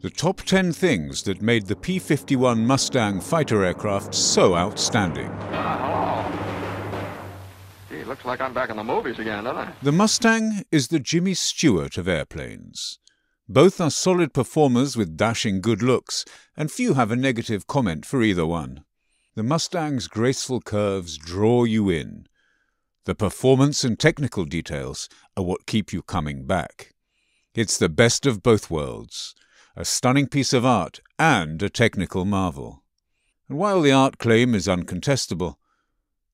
The top 10 things that made the P 51 Mustang fighter aircraft so outstanding. Gee, looks like I'm back in the movies again, doesn't it? The Mustang is the Jimmy Stewart of airplanes. Both are solid performers with dashing good looks, and few have a negative comment for either one. The Mustang's graceful curves draw you in. The performance and technical details are what keep you coming back. It's the best of both worlds a stunning piece of art and a technical marvel. And while the art claim is uncontestable,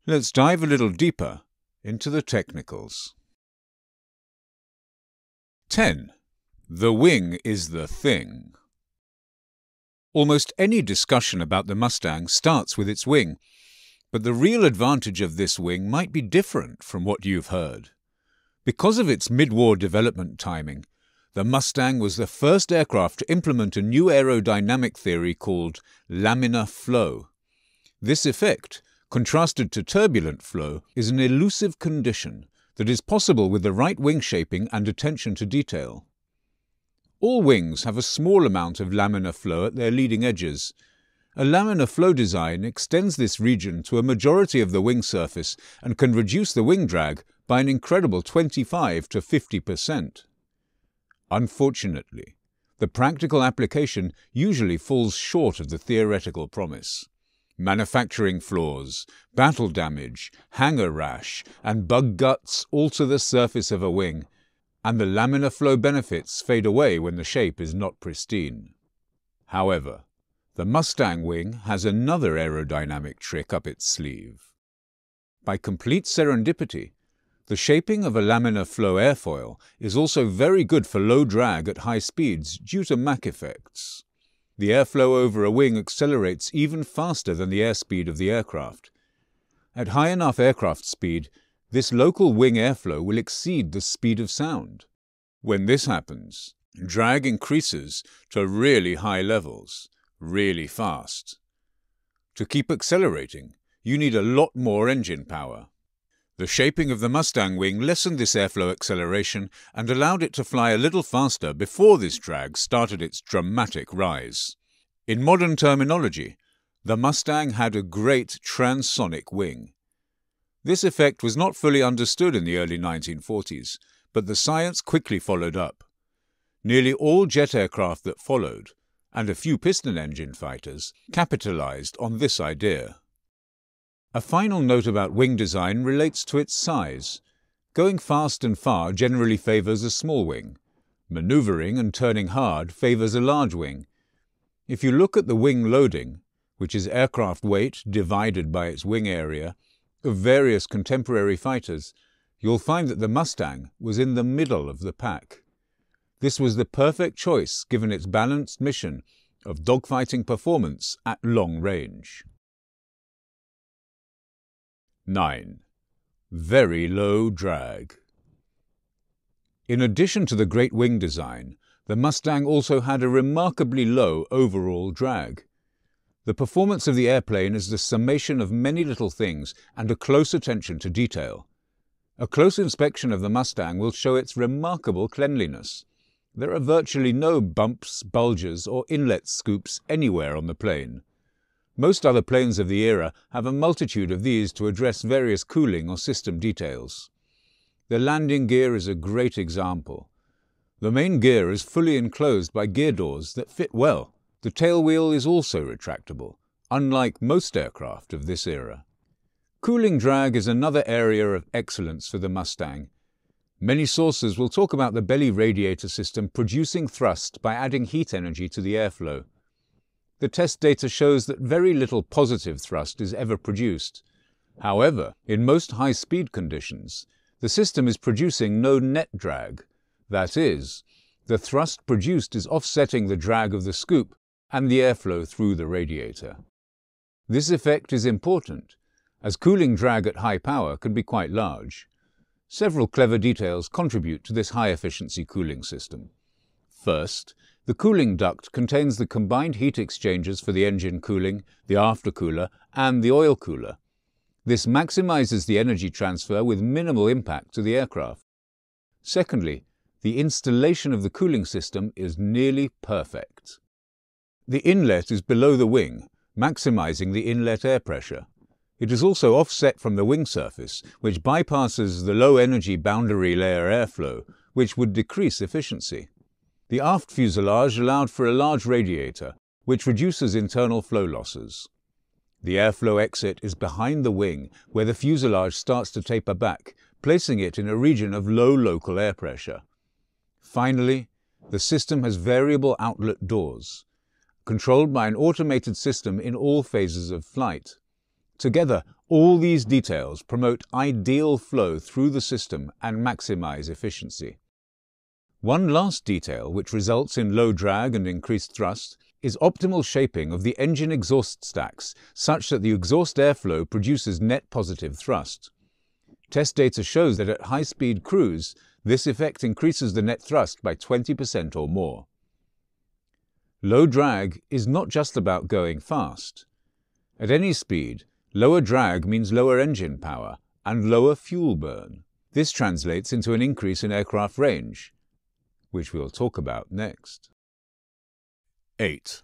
let's dive a little deeper into the technicals. 10. The wing is the thing. Almost any discussion about the Mustang starts with its wing, but the real advantage of this wing might be different from what you've heard. Because of its mid war development timing, the Mustang was the first aircraft to implement a new aerodynamic theory called laminar flow. This effect, contrasted to turbulent flow, is an elusive condition that is possible with the right wing shaping and attention to detail. All wings have a small amount of laminar flow at their leading edges. A laminar flow design extends this region to a majority of the wing surface and can reduce the wing drag by an incredible 25 to 50 percent. Unfortunately, the practical application usually falls short of the theoretical promise. Manufacturing flaws, battle damage, hangar rash, and bug guts alter the surface of a wing, and the laminar flow benefits fade away when the shape is not pristine. However, the Mustang wing has another aerodynamic trick up its sleeve. By complete serendipity, the shaping of a laminar flow airfoil is also very good for low drag at high speeds due to Mach effects. The airflow over a wing accelerates even faster than the airspeed of the aircraft. At high enough aircraft speed, this local wing airflow will exceed the speed of sound. When this happens, drag increases to really high levels, really fast. To keep accelerating, you need a lot more engine power. The shaping of the Mustang wing lessened this airflow acceleration and allowed it to fly a little faster before this drag started its dramatic rise. In modern terminology, the Mustang had a great transonic wing. This effect was not fully understood in the early 1940s, but the science quickly followed up. Nearly all jet aircraft that followed, and a few piston engine fighters, capitalized on this idea. A final note about wing design relates to its size. Going fast and far generally favours a small wing. Manoeuvring and turning hard favours a large wing. If you look at the wing loading, which is aircraft weight divided by its wing area, of various contemporary fighters, you'll find that the Mustang was in the middle of the pack. This was the perfect choice given its balanced mission of dogfighting performance at long range. 9. Very low drag. In addition to the great wing design, the Mustang also had a remarkably low overall drag. The performance of the airplane is the summation of many little things and a close attention to detail. A close inspection of the Mustang will show its remarkable cleanliness. There are virtually no bumps, bulges, or inlet scoops anywhere on the plane. Most other planes of the era have a multitude of these to address various cooling or system details. The landing gear is a great example. The main gear is fully enclosed by gear doors that fit well. The tailwheel is also retractable, unlike most aircraft of this era. Cooling drag is another area of excellence for the Mustang. Many sources will talk about the belly radiator system producing thrust by adding heat energy to the airflow the test data shows that very little positive thrust is ever produced. However, in most high-speed conditions, the system is producing no net drag. That is, the thrust produced is offsetting the drag of the scoop and the airflow through the radiator. This effect is important, as cooling drag at high power can be quite large. Several clever details contribute to this high-efficiency cooling system. First, the cooling duct contains the combined heat exchangers for the engine cooling, the aftercooler, and the oil cooler. This maximizes the energy transfer with minimal impact to the aircraft. Secondly, the installation of the cooling system is nearly perfect. The inlet is below the wing, maximizing the inlet air pressure. It is also offset from the wing surface, which bypasses the low energy boundary layer airflow, which would decrease efficiency. The aft fuselage allowed for a large radiator, which reduces internal flow losses. The airflow exit is behind the wing, where the fuselage starts to taper back, placing it in a region of low local air pressure. Finally, the system has variable outlet doors, controlled by an automated system in all phases of flight. Together, all these details promote ideal flow through the system and maximize efficiency. One last detail which results in low drag and increased thrust is optimal shaping of the engine exhaust stacks such that the exhaust airflow produces net positive thrust. Test data shows that at high-speed cruise, this effect increases the net thrust by 20% or more. Low drag is not just about going fast. At any speed, lower drag means lower engine power and lower fuel burn. This translates into an increase in aircraft range, which we'll talk about next. 8.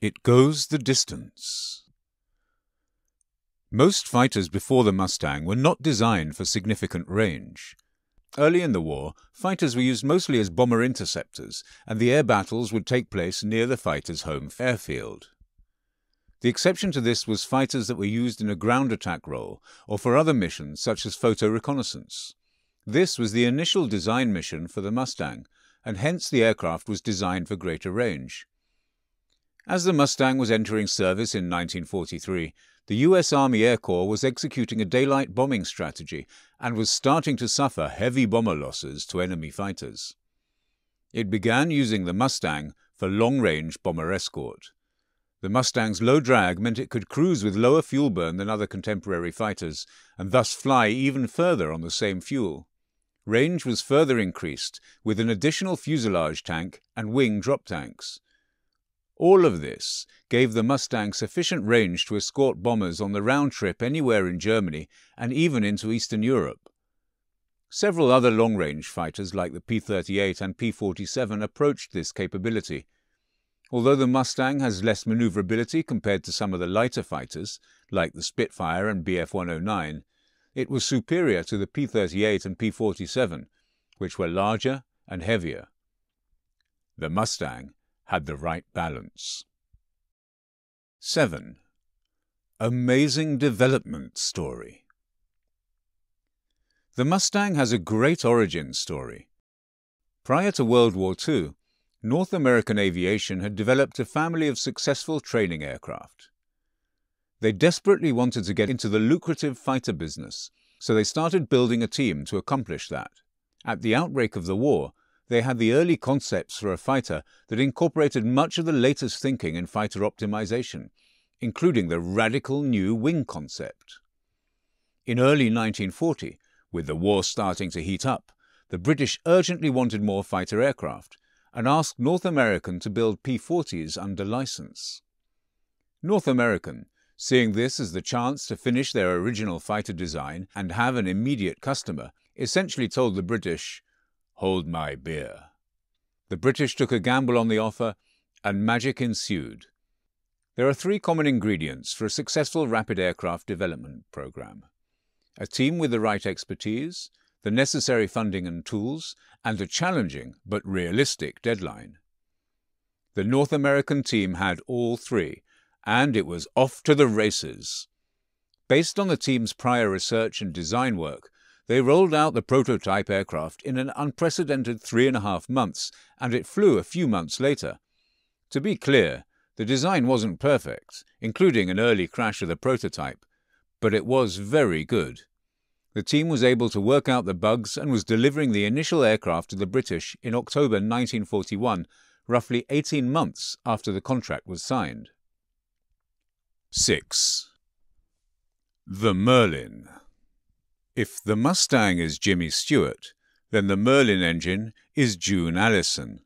It goes the distance. Most fighters before the Mustang were not designed for significant range. Early in the war, fighters were used mostly as bomber interceptors, and the air battles would take place near the fighter's home airfield. The exception to this was fighters that were used in a ground attack role or for other missions such as photo reconnaissance. This was the initial design mission for the Mustang, and hence the aircraft was designed for greater range. As the Mustang was entering service in 1943, the US Army Air Corps was executing a daylight bombing strategy and was starting to suffer heavy bomber losses to enemy fighters. It began using the Mustang for long-range bomber escort. The Mustang's low drag meant it could cruise with lower fuel burn than other contemporary fighters, and thus fly even further on the same fuel. Range was further increased with an additional fuselage tank and wing drop tanks. All of this gave the Mustang sufficient range to escort bombers on the round trip anywhere in Germany and even into Eastern Europe. Several other long-range fighters like the P-38 and P-47 approached this capability. Although the Mustang has less maneuverability compared to some of the lighter fighters, like the Spitfire and Bf-109, it was superior to the P-38 and P-47, which were larger and heavier. The Mustang had the right balance. 7. Amazing Development Story The Mustang has a great origin story. Prior to World War II, North American aviation had developed a family of successful training aircraft. They desperately wanted to get into the lucrative fighter business, so they started building a team to accomplish that. At the outbreak of the war, they had the early concepts for a fighter that incorporated much of the latest thinking in fighter optimization, including the radical new wing concept. In early 1940, with the war starting to heat up, the British urgently wanted more fighter aircraft and asked North American to build P-40s under license. North American, Seeing this as the chance to finish their original fighter design and have an immediate customer, essentially told the British, Hold my beer. The British took a gamble on the offer, and magic ensued. There are three common ingredients for a successful rapid aircraft development program. A team with the right expertise, the necessary funding and tools, and a challenging but realistic deadline. The North American team had all three, and it was off to the races. Based on the team's prior research and design work, they rolled out the prototype aircraft in an unprecedented three and a half months, and it flew a few months later. To be clear, the design wasn't perfect, including an early crash of the prototype, but it was very good. The team was able to work out the bugs and was delivering the initial aircraft to the British in October 1941, roughly 18 months after the contract was signed. 6. The Merlin If the Mustang is Jimmy Stewart, then the Merlin engine is June Allyson.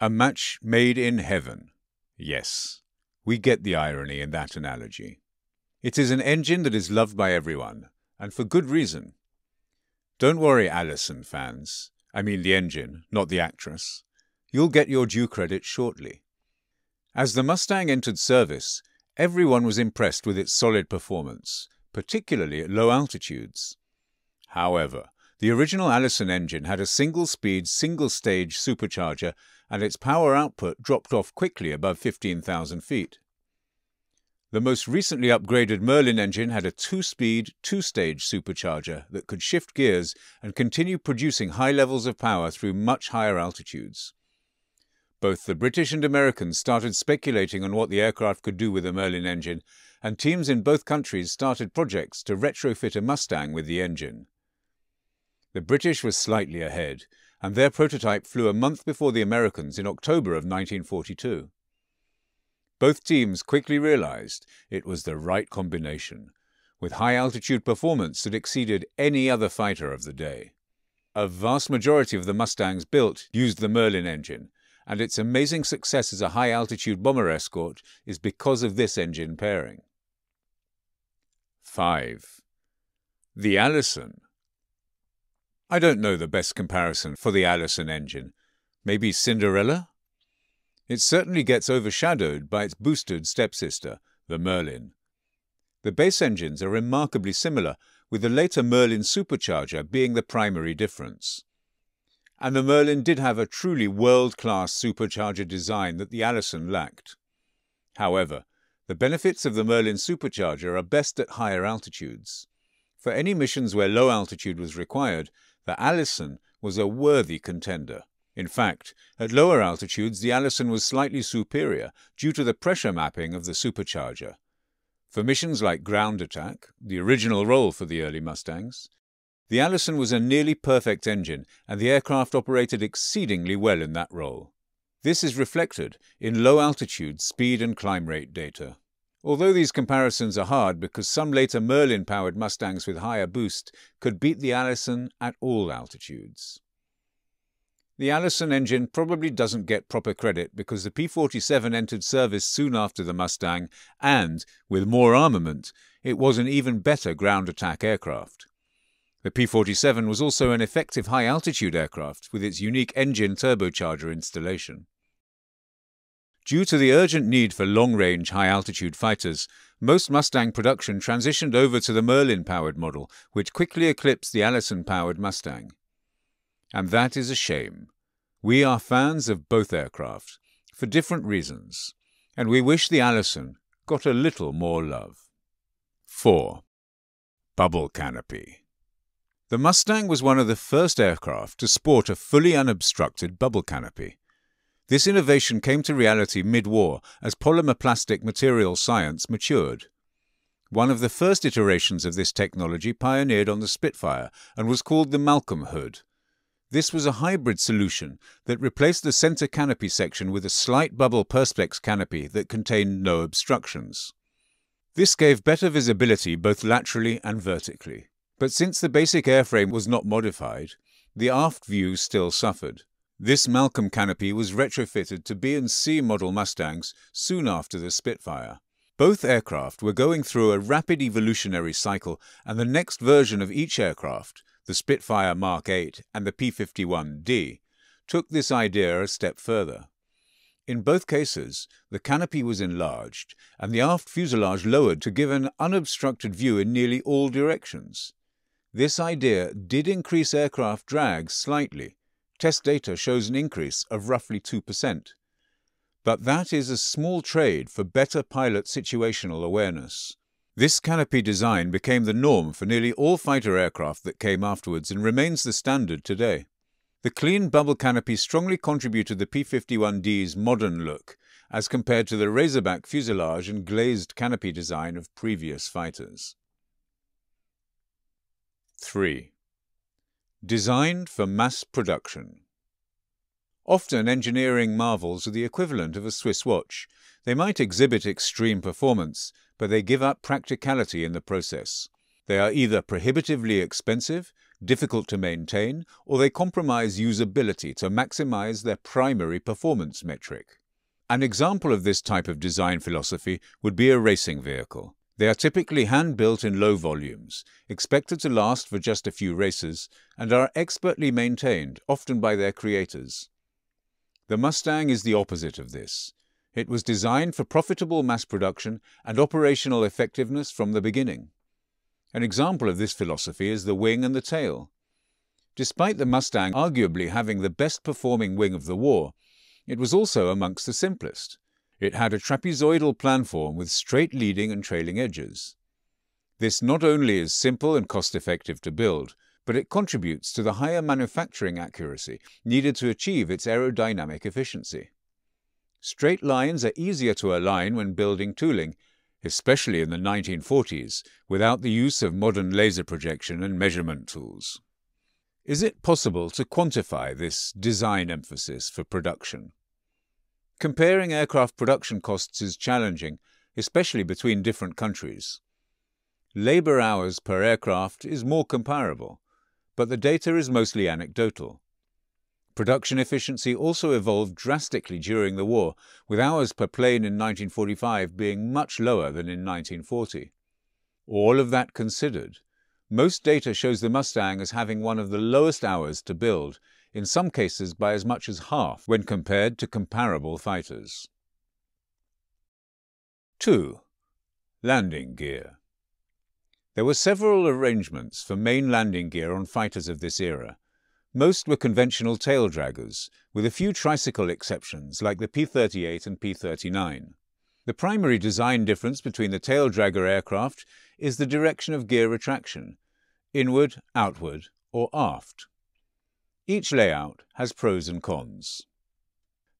A match made in heaven. Yes, we get the irony in that analogy. It is an engine that is loved by everyone, and for good reason. Don't worry, Allison fans. I mean the engine, not the actress, you'll get your due credit shortly. As the Mustang entered service, everyone was impressed with its solid performance, particularly at low altitudes. However, the original Allison engine had a single-speed, single-stage supercharger and its power output dropped off quickly above 15,000 feet. The most recently upgraded Merlin engine had a two-speed, two-stage supercharger that could shift gears and continue producing high levels of power through much higher altitudes. Both the British and Americans started speculating on what the aircraft could do with the Merlin engine, and teams in both countries started projects to retrofit a Mustang with the engine. The British were slightly ahead, and their prototype flew a month before the Americans in October of 1942. Both teams quickly realized it was the right combination, with high altitude performance that exceeded any other fighter of the day. A vast majority of the Mustangs built used the Merlin engine, and its amazing success as a high altitude bomber escort is because of this engine pairing. 5. The Allison. I don't know the best comparison for the Allison engine. Maybe Cinderella? It certainly gets overshadowed by its boosted stepsister, the Merlin. The base engines are remarkably similar, with the later Merlin supercharger being the primary difference. And the Merlin did have a truly world-class supercharger design that the Allison lacked. However, the benefits of the Merlin supercharger are best at higher altitudes. For any missions where low altitude was required, the Allison was a worthy contender. In fact, at lower altitudes the Allison was slightly superior due to the pressure mapping of the supercharger. For missions like ground attack, the original role for the early Mustangs, the Allison was a nearly perfect engine and the aircraft operated exceedingly well in that role. This is reflected in low altitude speed and climb rate data. Although these comparisons are hard because some later Merlin powered Mustangs with higher boost could beat the Allison at all altitudes. The Allison engine probably doesn't get proper credit because the P-47 entered service soon after the Mustang and, with more armament, it was an even better ground attack aircraft. The P-47 was also an effective high-altitude aircraft with its unique engine turbocharger installation. Due to the urgent need for long-range, high-altitude fighters, most Mustang production transitioned over to the Merlin-powered model, which quickly eclipsed the Allison-powered Mustang. And that is a shame. We are fans of both aircraft, for different reasons, and we wish the Allison got a little more love. 4. Bubble Canopy The Mustang was one of the first aircraft to sport a fully unobstructed bubble canopy. This innovation came to reality mid-war as polymer plastic material science matured. One of the first iterations of this technology pioneered on the Spitfire and was called the Malcolm hood. This was a hybrid solution that replaced the center canopy section with a slight bubble perspex canopy that contained no obstructions. This gave better visibility both laterally and vertically. But since the basic airframe was not modified, the aft view still suffered. This Malcolm canopy was retrofitted to B and C model Mustangs soon after the Spitfire. Both aircraft were going through a rapid evolutionary cycle, and the next version of each aircraft the Spitfire Mark 8 and the P-51D, took this idea a step further. In both cases, the canopy was enlarged and the aft fuselage lowered to give an unobstructed view in nearly all directions. This idea did increase aircraft drag slightly. Test data shows an increase of roughly 2%. But that is a small trade for better pilot situational awareness. This canopy design became the norm for nearly all fighter aircraft that came afterwards and remains the standard today. The clean bubble canopy strongly contributed the P-51D's modern look as compared to the razorback fuselage and glazed canopy design of previous fighters. 3. Designed for mass production. Often engineering marvels are the equivalent of a Swiss watch. They might exhibit extreme performance, but they give up practicality in the process. They are either prohibitively expensive, difficult to maintain, or they compromise usability to maximize their primary performance metric. An example of this type of design philosophy would be a racing vehicle. They are typically hand built in low volumes, expected to last for just a few races, and are expertly maintained, often by their creators. The Mustang is the opposite of this. It was designed for profitable mass production and operational effectiveness from the beginning. An example of this philosophy is the wing and the tail. Despite the Mustang arguably having the best performing wing of the war, it was also amongst the simplest. It had a trapezoidal planform with straight leading and trailing edges. This not only is simple and cost effective to build, but it contributes to the higher manufacturing accuracy needed to achieve its aerodynamic efficiency. Straight lines are easier to align when building tooling, especially in the 1940s, without the use of modern laser projection and measurement tools. Is it possible to quantify this design emphasis for production? Comparing aircraft production costs is challenging, especially between different countries. Labour hours per aircraft is more comparable, but the data is mostly anecdotal. Production efficiency also evolved drastically during the war, with hours per plane in 1945 being much lower than in 1940. All of that considered, most data shows the Mustang as having one of the lowest hours to build, in some cases by as much as half when compared to comparable fighters. 2. Landing gear. There were several arrangements for main landing gear on fighters of this era, most were conventional tail draggers, with a few tricycle exceptions like the P-38 and P-39. The primary design difference between the tail dragger aircraft is the direction of gear retraction, inward, outward, or aft. Each layout has pros and cons.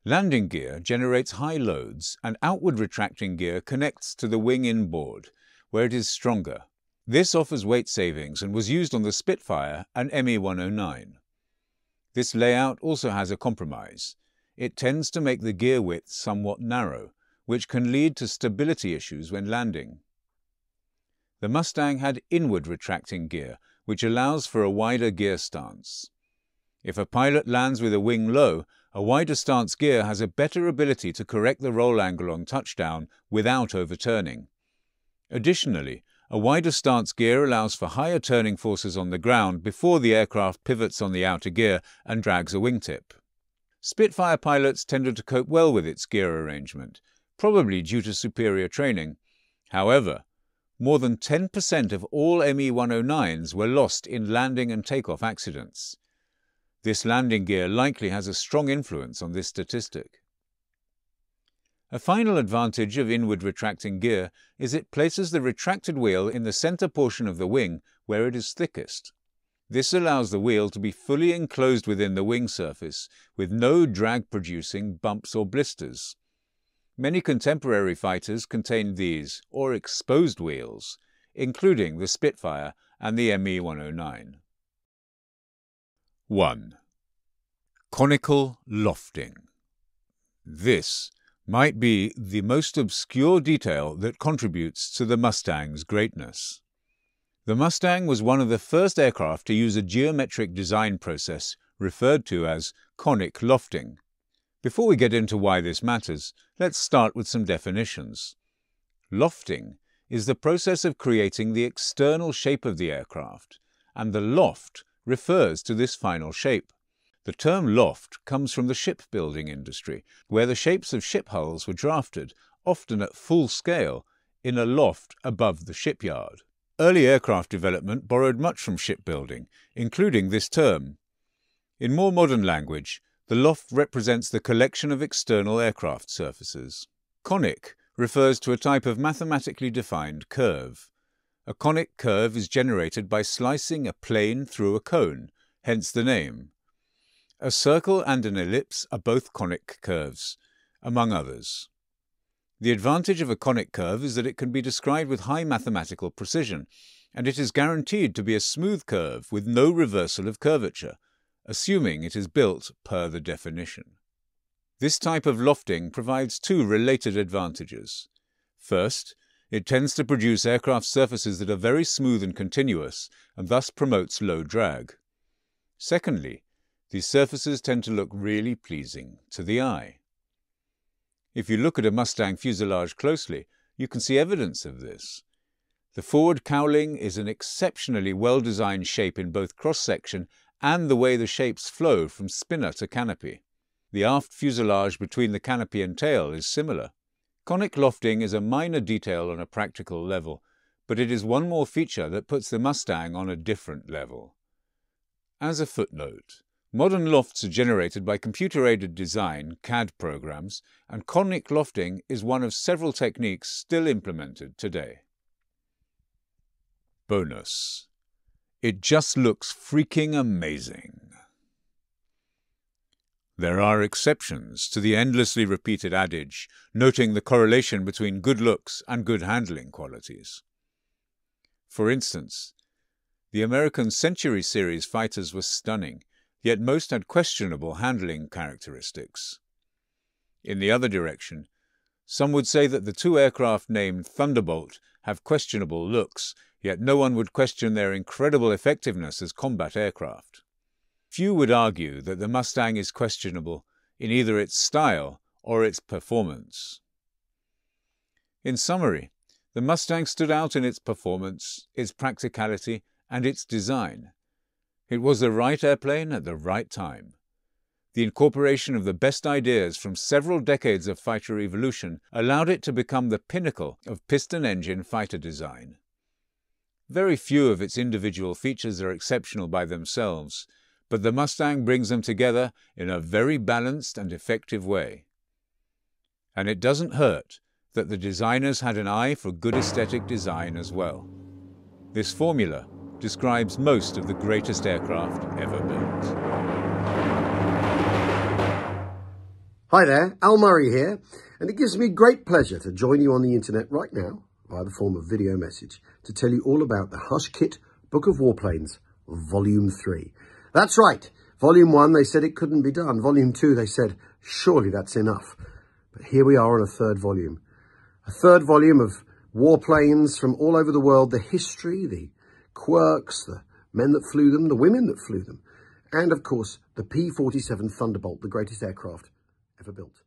Landing gear generates high loads and outward retracting gear connects to the wing inboard, where it is stronger. This offers weight savings and was used on the Spitfire and ME-109. This layout also has a compromise. It tends to make the gear width somewhat narrow, which can lead to stability issues when landing. The Mustang had inward retracting gear, which allows for a wider gear stance. If a pilot lands with a wing low, a wider stance gear has a better ability to correct the roll angle on touchdown without overturning. Additionally, a wider stance gear allows for higher turning forces on the ground before the aircraft pivots on the outer gear and drags a wingtip. Spitfire pilots tended to cope well with its gear arrangement, probably due to superior training. However, more than 10% of all ME-109s were lost in landing and takeoff accidents. This landing gear likely has a strong influence on this statistic. A final advantage of inward retracting gear is it places the retracted wheel in the center portion of the wing where it is thickest. This allows the wheel to be fully enclosed within the wing surface with no drag-producing bumps or blisters. Many contemporary fighters contain these, or exposed wheels, including the Spitfire and the ME-109. 1. Conical lofting. This might be the most obscure detail that contributes to the Mustang's greatness. The Mustang was one of the first aircraft to use a geometric design process referred to as conic lofting. Before we get into why this matters, let's start with some definitions. Lofting is the process of creating the external shape of the aircraft, and the loft refers to this final shape. The term loft comes from the shipbuilding industry, where the shapes of ship hulls were drafted, often at full scale, in a loft above the shipyard. Early aircraft development borrowed much from shipbuilding, including this term. In more modern language, the loft represents the collection of external aircraft surfaces. Conic refers to a type of mathematically defined curve. A conic curve is generated by slicing a plane through a cone, hence the name. A circle and an ellipse are both conic curves, among others. The advantage of a conic curve is that it can be described with high mathematical precision, and it is guaranteed to be a smooth curve with no reversal of curvature, assuming it is built per the definition. This type of lofting provides two related advantages. First, it tends to produce aircraft surfaces that are very smooth and continuous, and thus promotes low drag. Secondly, these surfaces tend to look really pleasing to the eye. If you look at a Mustang fuselage closely, you can see evidence of this. The forward cowling is an exceptionally well-designed shape in both cross-section and the way the shapes flow from spinner to canopy. The aft fuselage between the canopy and tail is similar. Conic lofting is a minor detail on a practical level, but it is one more feature that puts the Mustang on a different level. As a footnote, modern lofts are generated by computer-aided design, CAD programs, and conic lofting is one of several techniques still implemented today. Bonus. It just looks freaking amazing. There are exceptions to the endlessly repeated adage, noting the correlation between good looks and good handling qualities. For instance, the American Century Series fighters were stunning, yet most had questionable handling characteristics. In the other direction, some would say that the two aircraft named Thunderbolt have questionable looks, yet no one would question their incredible effectiveness as combat aircraft. Few would argue that the Mustang is questionable in either its style or its performance. In summary, the Mustang stood out in its performance, its practicality, and its design. It was the right airplane at the right time. The incorporation of the best ideas from several decades of fighter evolution allowed it to become the pinnacle of piston engine fighter design. Very few of its individual features are exceptional by themselves, but the Mustang brings them together in a very balanced and effective way. And it doesn't hurt that the designers had an eye for good aesthetic design as well. This formula describes most of the greatest aircraft ever built. Hi there, Al Murray here, and it gives me great pleasure to join you on the internet right now via the form of video message to tell you all about the Hush Kit Book of Warplanes, Volume 3. That's right. Volume 1, they said it couldn't be done. Volume 2, they said, surely that's enough. But here we are on a third volume. A third volume of warplanes from all over the world, the history, the quirks, the men that flew them, the women that flew them, and of course, the P-47 Thunderbolt, the greatest aircraft ever built.